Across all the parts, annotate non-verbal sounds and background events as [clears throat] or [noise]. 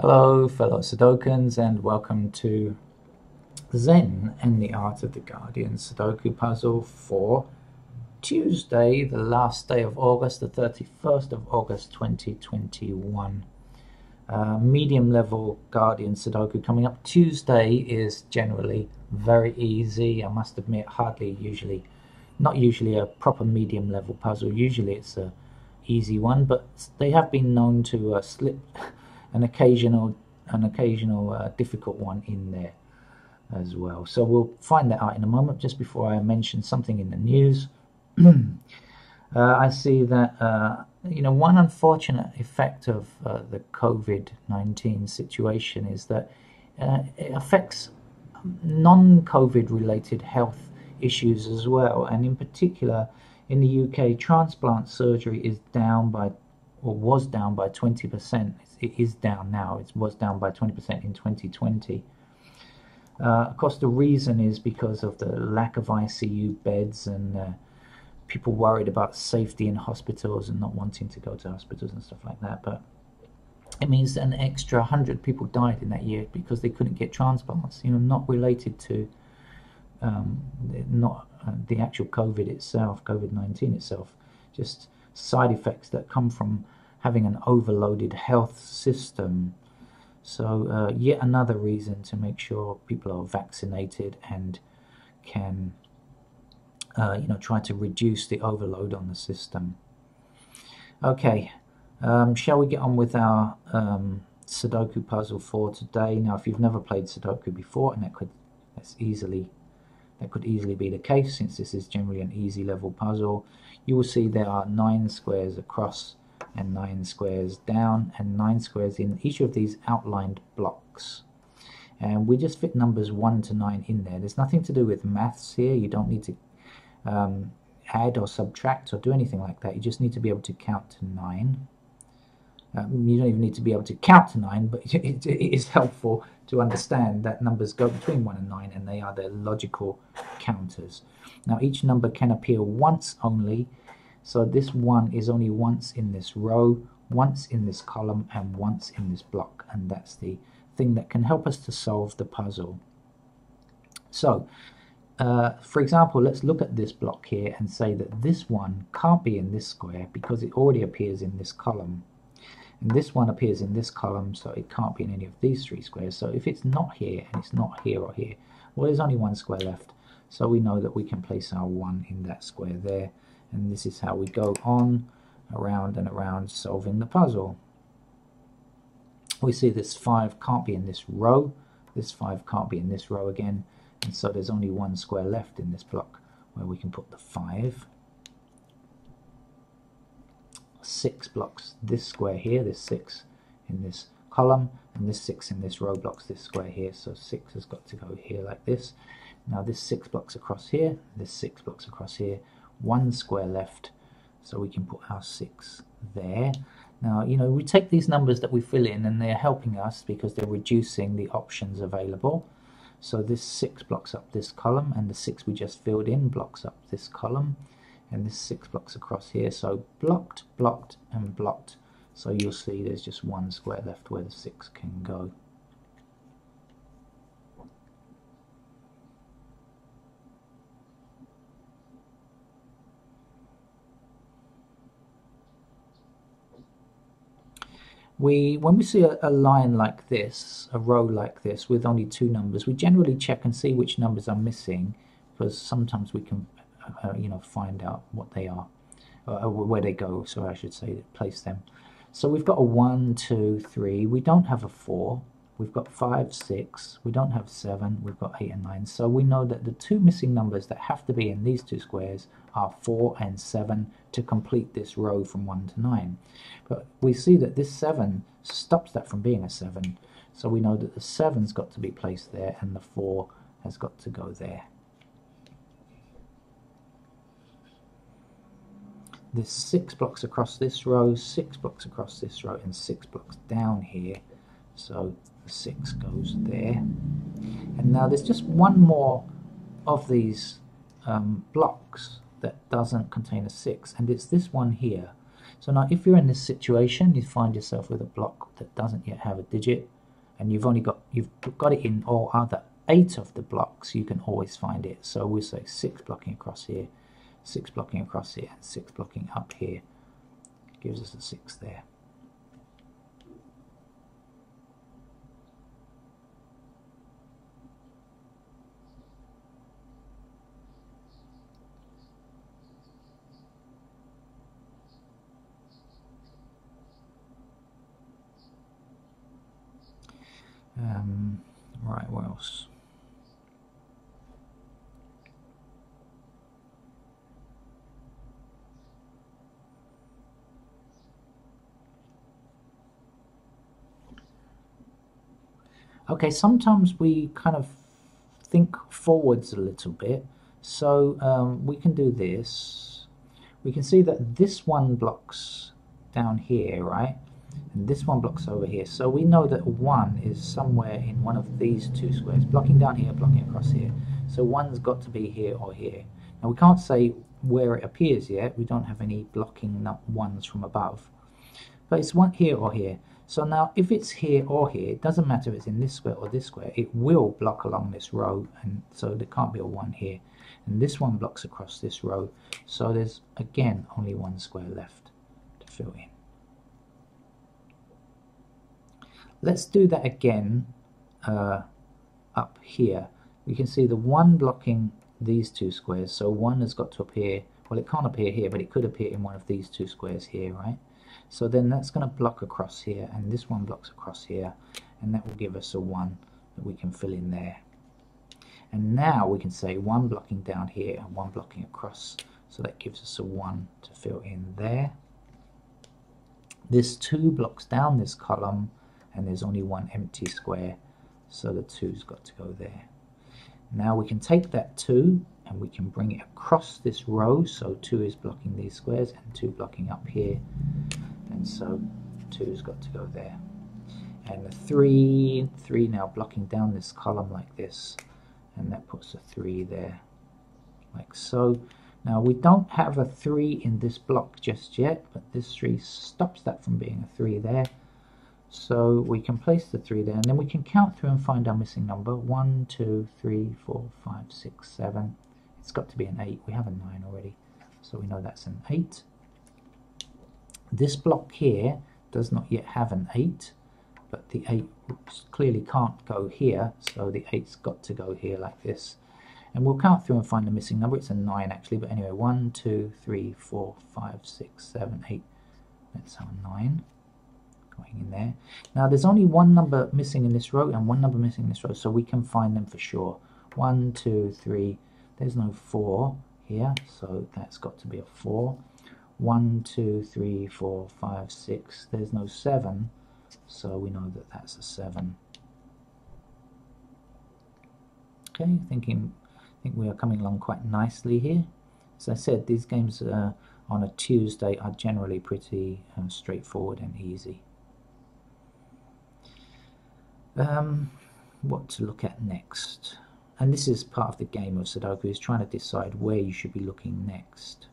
Hello, fellow Sudokans, and welcome to Zen and the Art of the Guardian Sudoku puzzle for Tuesday, the last day of August, the 31st of August 2021. Uh, medium level Guardian Sudoku coming up. Tuesday is generally very easy, I must admit, hardly usually, not usually a proper medium level puzzle. Usually it's a easy one, but they have been known to uh, slip [laughs] an occasional an occasional uh, difficult one in there as well. So we'll find that out in a moment. Just before I mention something in the news, [clears throat] uh, I see that uh, you know one unfortunate effect of uh, the COVID nineteen situation is that uh, it affects non-COVID related health issues as well, and in particular. In the UK, transplant surgery is down by, or was down by 20% it is down now. It was down by 20% in 2020. Uh, of course, the reason is because of the lack of ICU beds and uh, people worried about safety in hospitals and not wanting to go to hospitals and stuff like that. But it means an extra 100 people died in that year because they couldn't get transplants, you know, not related to um, not uh, the actual COVID itself, COVID 19 itself, just side effects that come from having an overloaded health system. So, uh, yet another reason to make sure people are vaccinated and can, uh, you know, try to reduce the overload on the system. Okay, um, shall we get on with our um, Sudoku puzzle for today? Now, if you've never played Sudoku before, and that could that's easily that could easily be the case since this is generally an easy level puzzle. You will see there are nine squares across and 9 squares down and 9 squares in each of these outlined blocks. And we just fit numbers 1 to 9 in there. There's nothing to do with maths here. You don't need to um, add or subtract or do anything like that. You just need to be able to count to 9 um, you don't even need to be able to count to 9 but [laughs] it, it is helpful to understand that numbers go between 1 and 9 and they are their logical counters now each number can appear once only so this one is only once in this row, once in this column, and once in this block. And that's the thing that can help us to solve the puzzle. So, uh, for example, let's look at this block here and say that this one can't be in this square because it already appears in this column. And this one appears in this column, so it can't be in any of these three squares. So if it's not here, and it's not here or here, well, there's only one square left. So we know that we can place our 1 in that square there. And this is how we go on around and around solving the puzzle. We see this 5 can't be in this row. This 5 can't be in this row again. And so there's only one square left in this block where we can put the 5 6 blocks this square here this 6 in this column and this 6 in this row blocks this square here. So 6 has got to go here like this. Now this 6 blocks across here this 6 blocks across here one square left. So we can put our 6 there. Now you know we take these numbers that we fill in and they're helping us because they're reducing the options available. So this 6 blocks up this column and the 6 we just filled in blocks up this column and this 6 blocks across here. So blocked blocked and blocked. So you'll see there's just one square left where the 6 can go. We when we see a, a, line like this, a row like this with only two numbers, we generally check and see which numbers are missing because sometimes we can, uh, you know, find out what they are, uh, where they go. So I should say place them. So we've got a one, two, three. We don't have a four. We've got 5, 6. We don't have 7. We've got 8 and 9. So we know that the two missing numbers that have to be in these two squares are 4 and 7 to complete this row from 1 to 9. But we see that this 7 stops that from being a 7. So we know that the 7's got to be placed there and the 4 has got to go there. There's 6 blocks across this row, 6 blocks across this row, and 6 blocks down here. So 6 goes there. And now there's just one more of these um, blocks that doesn't contain a 6, and it's this one here. So now if you're in this situation, you find yourself with a block that doesn't yet have a digit, and you've only got you've got it in all other eight of the blocks, you can always find it. So we'll say six blocking across here, six blocking across here, and six blocking up here. Gives us a six there. Um, right, what else? Okay, sometimes we kind of think forwards a little bit. So um, we can do this. We can see that this one blocks down here, right? And this one blocks over here. So we know that 1 is somewhere in one of these two squares, blocking down here, blocking across here. So 1's got to be here or here. Now we can't say where it appears yet. We don't have any blocking ones from above. But it's one here or here. So now if it's here or here, it doesn't matter if it's in this square or this square, it will block along this row and so there can't be a 1 here. And this one blocks across this row. So there's again only one square left to fill in. Let's do that again uh, up here. We can see the one blocking these two squares. So one has got to appear, well it can't appear here, but it could appear in one of these two squares here, right? So then that's going to block across here, and this one blocks across here, and that will give us a 1 that we can fill in there. And now we can say one blocking down here and one blocking across, so that gives us a 1 to fill in there. This 2 blocks down this column, and there's only one empty square, so the 2's got to go there. Now we can take that 2 and we can bring it across this row, so 2 is blocking these squares and 2 blocking up here so 2's got to go there. And the 3 3 now blocking down this column like this and that puts a 3 there like so. Now we don't have a 3 in this block just yet but this 3 stops that from being a 3 there. So we can place the 3 there and then we can count through and find our missing number. 1 2 3 4 5 6 7 it's got to be an 8 we have a 9 already so we know that's an 8 this block here does not yet have an 8, but the 8 clearly can't go here, so the 8's got to go here like this. And we'll count through and find the missing number. It's a 9 actually, but anyway, 1, 2, 3, 4, 5, 6, 7, 8. That's our 9 going in there. Now there's only one number missing in this row and one number missing in this row, so we can find them for sure. 1, 2, 3, there's no 4 here, so that's got to be a 4. 1, 2, 3, 4, 5, 6. There's no 7, so we know that that's a 7. Okay, thinking, I think we are coming along quite nicely here. As I said, these games uh, on a Tuesday are generally pretty um, straightforward and easy. Um, what to look at next? And this is part of the game of Sudoku, is trying to decide where you should be looking next.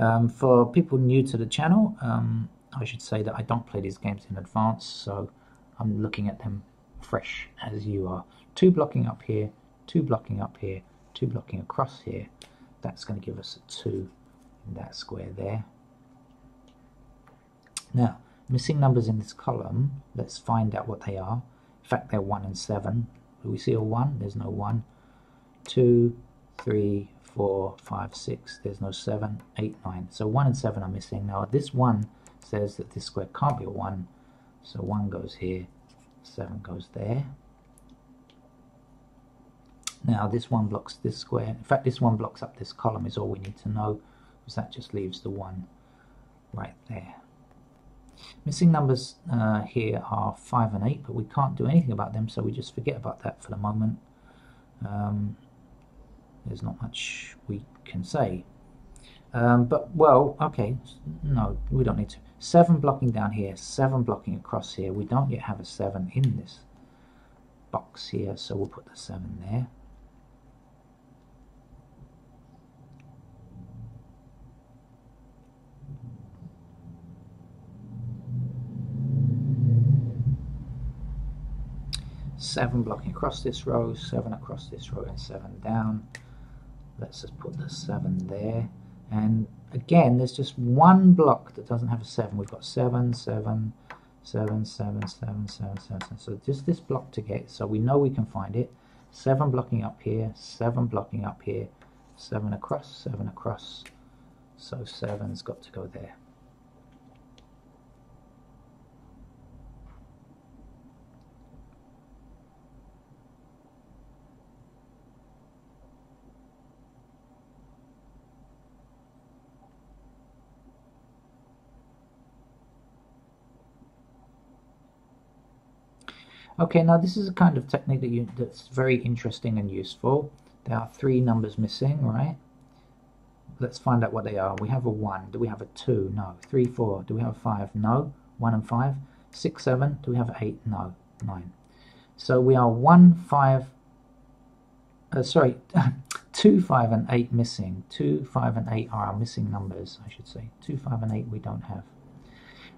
Um, for people new to the channel, um, I should say that I don't play these games in advance, so I'm looking at them fresh as you are. Two blocking up here, two blocking up here, two blocking across here. That's going to give us a 2 in that square there. Now, missing numbers in this column, let's find out what they are. In fact, they're 1 and 7. Do we see a 1? There's no 1. 2, 3, four, five, six. There's no seven, eight, nine. So one and seven are missing. Now this one says that this square can't be a one. So one goes here, seven goes there. Now this one blocks this square. In fact, this one blocks up this column is all we need to know, because that just leaves the one right there. Missing numbers uh, here are 5 and 8, but we can't do anything about them, so we just forget about that for the moment. Um, there's not much we can say. Um, but, well, okay, no, we don't need to. 7 blocking down here, 7 blocking across here. We don't yet have a 7 in this box here, so we'll put the 7 there. seven blocking across this row, seven across this row, and seven down. Let's just put the seven there. And again, there's just one block that doesn't have a seven. We've got seven, seven, seven, seven, seven, seven, seven. So just this block to get, so we know we can find it. Seven blocking up here, seven blocking up here, seven across, seven across. So seven's got to go there. Okay, now this is a kind of technique that you, that's very interesting and useful. There are three numbers missing, right? Let's find out what they are. We have a 1. Do we have a 2? No. 3, 4. Do we have a 5? No. 1 and 5. 6, 7. Do we have 8? No. 9. So we are 1, 5, uh, sorry, [laughs] 2, 5 and 8 missing. 2, 5 and 8 are our missing numbers, I should say. 2, 5 and 8 we don't have.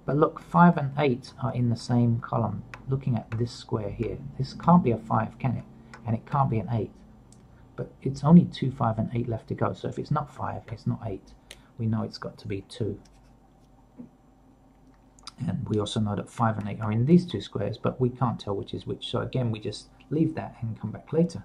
But look, 5 and 8 are in the same column. Looking at this square here, this can't be a 5, can it? And it can't be an 8. But it's only 2, 5 and 8 left to go. So if it's not 5, it's not 8. We know it's got to be 2. And we also know that 5 and 8 are in these two squares, but we can't tell which is which. So again, we just leave that and come back later.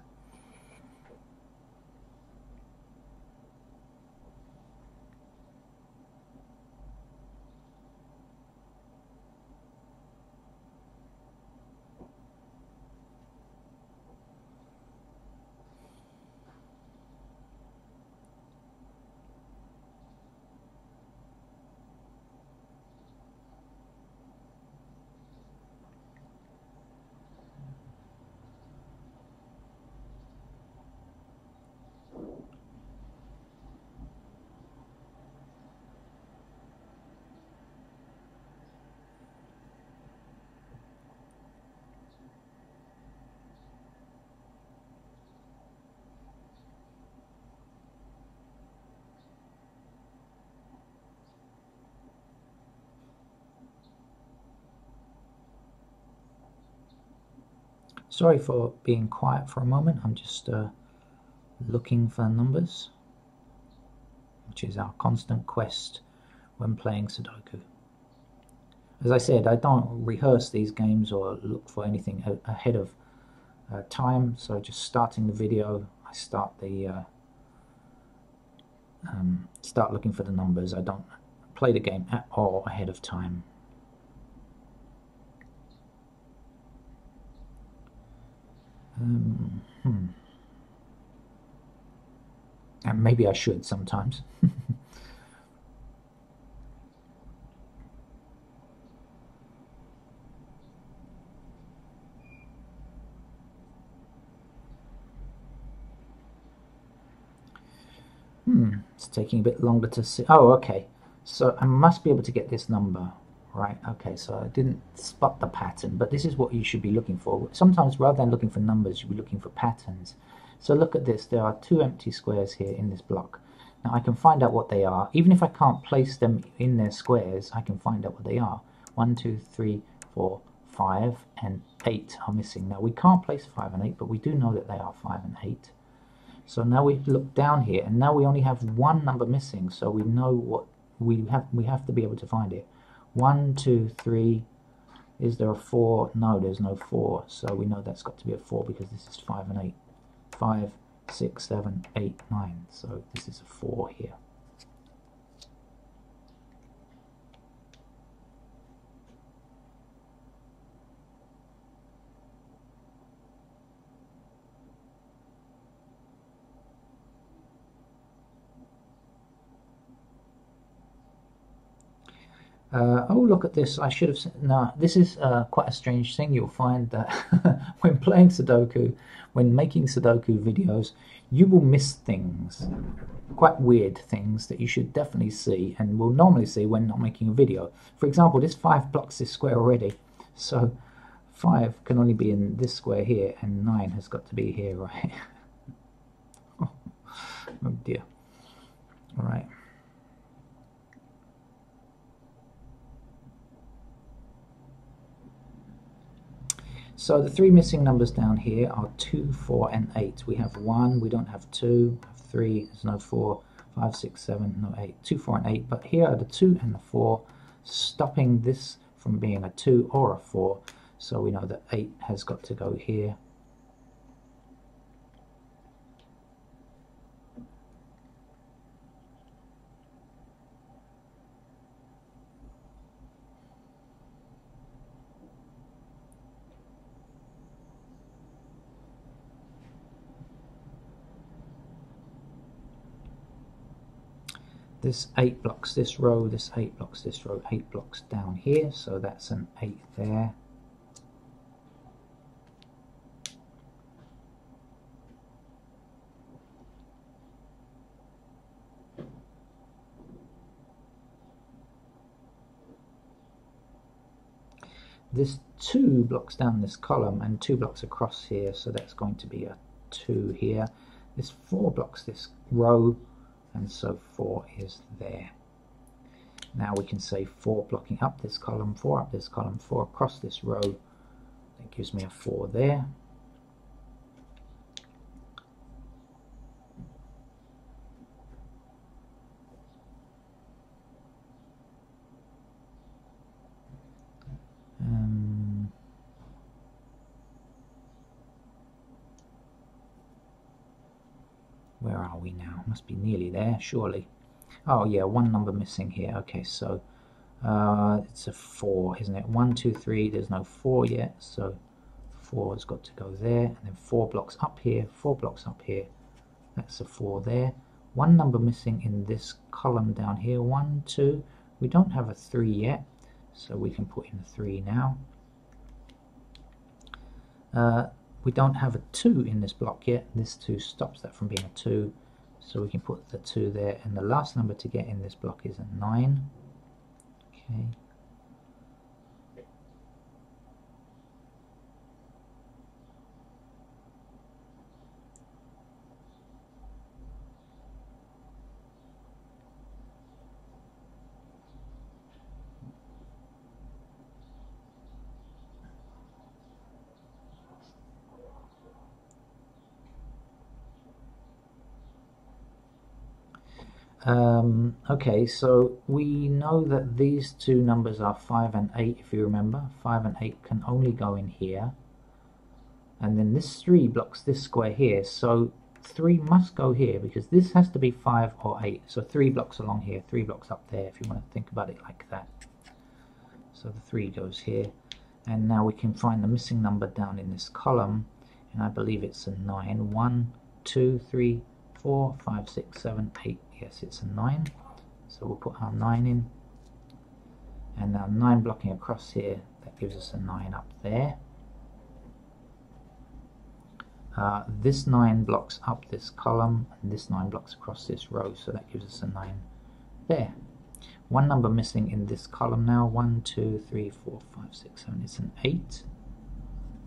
Sorry for being quiet for a moment. I'm just uh, looking for numbers, which is our constant quest when playing Sudoku. As I said, I don't rehearse these games or look for anything ahead of uh, time. So just starting the video, I start the uh, um, start looking for the numbers. I don't play the game at all ahead of time. Um, hmm. And maybe I should sometimes. [laughs] hmm, it's taking a bit longer to see. Oh, okay. So I must be able to get this number right okay so I didn't spot the pattern but this is what you should be looking for. Sometimes rather than looking for numbers you'll be looking for patterns. So look at this there are two empty squares here in this block. Now I can find out what they are. Even if I can't place them in their squares I can find out what they are. One two three four five and eight are missing. Now we can't place five and eight but we do know that they are five and eight. So now we look down here and now we only have one number missing so we know what we have we have to be able to find it one, two, three. Is there a 4? No, there's no 4. So we know that's got to be a 4 because this is 5 and 8. 5, 6, 7, 8, 9. So this is a 4 here. Uh, oh, look at this. I should have said, no, this is uh, quite a strange thing. You'll find that [laughs] when playing Sudoku, when making Sudoku videos, you will miss things, quite weird things that you should definitely see and will normally see when not making a video. For example, this 5 blocks this square already. So 5 can only be in this square here and 9 has got to be here, right? [laughs] oh dear. All right. So the three missing numbers down here are 2, 4 and 8. We have 1, we don't have 2, have 3, there's no 4, 5, 6, 7, no 8, 2, 4 and 8. But here are the 2 and the 4, stopping this from being a 2 or a 4. So we know that 8 has got to go here this 8 blocks this row, this 8 blocks this row, 8 blocks down here, so that's an 8 there. This 2 blocks down this column and 2 blocks across here, so that's going to be a 2 here. This 4 blocks this row, and so 4 is there. Now we can say 4 blocking up this column, 4 up this column, 4 across this row. That gives me a 4 there. Where are we now? Must be nearly there, surely. Oh yeah, one number missing here. Okay, so uh, it's a 4, isn't it? One, two, three. there's no 4 yet, so 4 has got to go there. And then 4 blocks up here, 4 blocks up here. That's a 4 there. One number missing in this column down here. 1, 2. We don't have a 3 yet, so we can put in a 3 now. Uh, we don't have a 2 in this block yet. This 2 stops that from being a 2. So we can put the 2 there. And the last number to get in this block is a 9. Okay. Um, okay, so we know that these two numbers are 5 and 8, if you remember. 5 and 8 can only go in here. And then this 3 blocks this square here, so 3 must go here, because this has to be 5 or 8. So 3 blocks along here, 3 blocks up there, if you want to think about it like that. So the 3 goes here. And now we can find the missing number down in this column, and I believe it's a 9. 1, 2, 3, 4, 5, 6, 7, 8, yes it's a 9 so we'll put our 9 in. And now 9 blocking across here that gives us a 9 up there. Uh, this 9 blocks up this column and this 9 blocks across this row so that gives us a 9 there. One number missing in this column now 1 2 3 4 5 6 7 it's an 8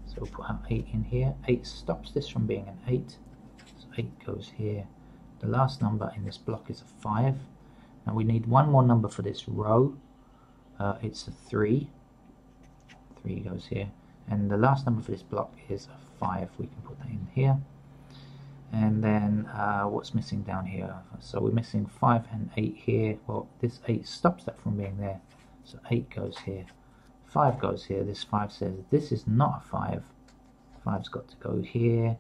so we'll put our 8 in here. 8 stops this from being an 8 so 8 goes here the last number in this block is a 5. Now we need one more number for this row. Uh, it's a 3. 3 goes here. And the last number for this block is a 5. We can put that in here. And then uh, what's missing down here? So we're missing 5 and 8 here. Well, this 8 stops that from being there. So 8 goes here. 5 goes here. This 5 says this is not a 5. 5's got to go here.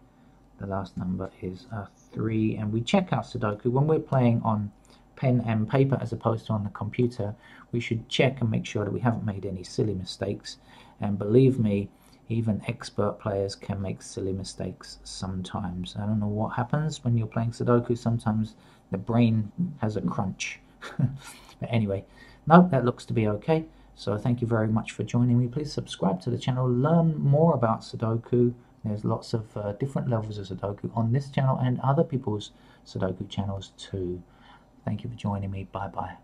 The last number is a 3 and we check our Sudoku when we're playing on pen and paper as opposed to on the computer we should check and make sure that we haven't made any silly mistakes and believe me even expert players can make silly mistakes sometimes I don't know what happens when you're playing Sudoku sometimes the brain has a crunch [laughs] but anyway no, that looks to be okay. So thank you very much for joining me. Please subscribe to the channel, learn more about Sudoku. There's lots of uh, different levels of Sudoku on this channel and other people's Sudoku channels too. Thank you for joining me. Bye bye.